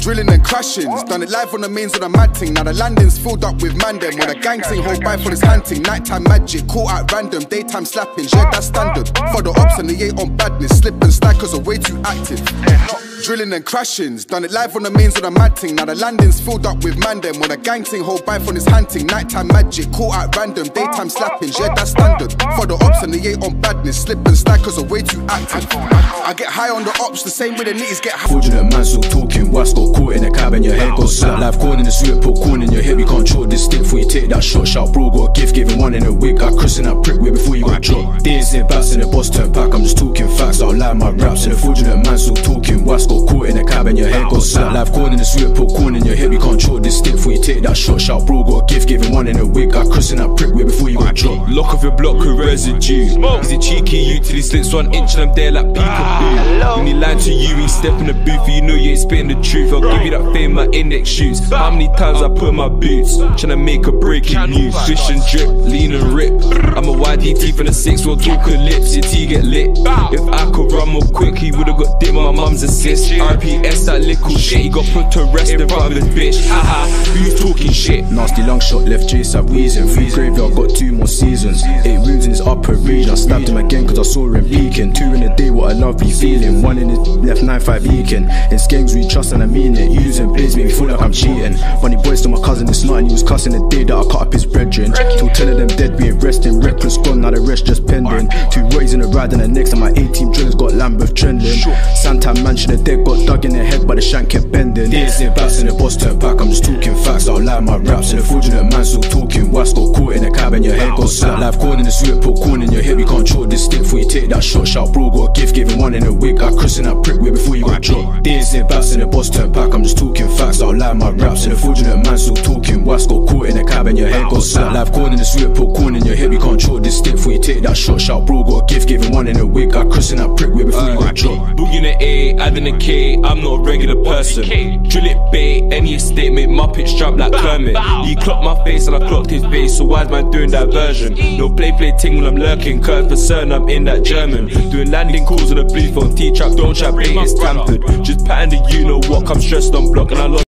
Drilling and crashings, done it live on the mains of the mad thing. Now the landing's filled up with man. When a gang thing hold by for this hunting. Nighttime magic, caught at random, daytime slapping. Yeah, that's standard. For the ops and the eight on badness. Slip and stack cause are way too active. Drilling and crashings, done it live on the mains of the mad thing. Now the landing's filled up with man them. When a gang thing hold by for this hunting. Nighttime magic, caught at random, daytime slapping. Yeah, that's standard. For the ops and the eight on badness. Slip and stack cause are way too active. I get high on the ops the same way the nitties get high. Fortunate man still talking, was got caught in a cab and your head goes slap. Life corn in the sweet, put corn in your head. We control this stick before you take that shot. Shout, bro, got a gift, giving one in a wig. Got christened that prick way before you got dropped. Days in bats in the boss turn back. I'm just talking facts, I'll lie my raps. And the fortunate man still talking, was got caught in a cab and your head goes slap. Life corn in the sweet, put corn in your head. We can't control this stick before you take that shot. Shout, bro, got a gift, giving one in a wig. Got christened that prick way before you got dropped. Lock off your block with residue. Is it cheeky? You till he slips one inch and I'm there like peekaboo. When he lying to you, he step in the booth, you know you ain't spitting the truth. I'll give you that fame, my index shoes. How many times I put my boots? Tryna make a breaking news. Fish and drip, lean and rip. I'm a YDT from the six, we'll talk her lips, your tea get lit. If I could run more quick, he would've got dim my mum's assist. RPS that little shit, he got put to rest in front of his bitch. Haha, who's talking shit? Nasty long shot left Jace up wheezing. Free graveyard got two more seasons. Eight wounds in his upper region. I stabbed him again cause I saw him peeking. Two in a day, what a lovely feeling. One in his left 9-5 eking. In skanks we trust and I mean it. Using plays make me feel like I'm cheating. Funny boys to my cousin, it's not and he was cussing the day that I cut up his brethren. Till ten of them dead, we ain't resting. Reckless gone, now the rest just pending. Two Roy's in a ride and the next, and my 18 drillers got Lambeth trending. Santa Mansion, the dead got dug in the head, but the shank kept bending. Days in bats and the boss turned back, I'm just talking facts, I'll lie my raps. And the fortunate man still talking, was got caught in the cab and your head goes slap. Life corn in the sweet, put corn in your head, we can't control this stick before you take that shot. Shout, bro, got a gift, giving one in a wig, got christened that prick way before you got dropped. Days in bats and the boss turned back, I'm just talking facts, I'll lie my raps. And the fortunate man still talking, was got caught in and your head goes slap. Life corn in the sweet, put corn in your head, we can't control this stick before you take that shot. Shout, bro, got a gift, giving one in a wig, got christened that prick way before you got dropped. Boogie the A, adding a K, I'm not a regular person. Drill it bait, any estate, make Muppets jump like Kermit. He clocked my face and I clocked his face, so why's man doing that version? No play play ting when I'm lurking, cause for certain I'm in that German. Doing landing calls on a blue phone, T-trap, don't trap, bait, it's tampered. Just pattern the you know what, I'm stressed on block and I lost.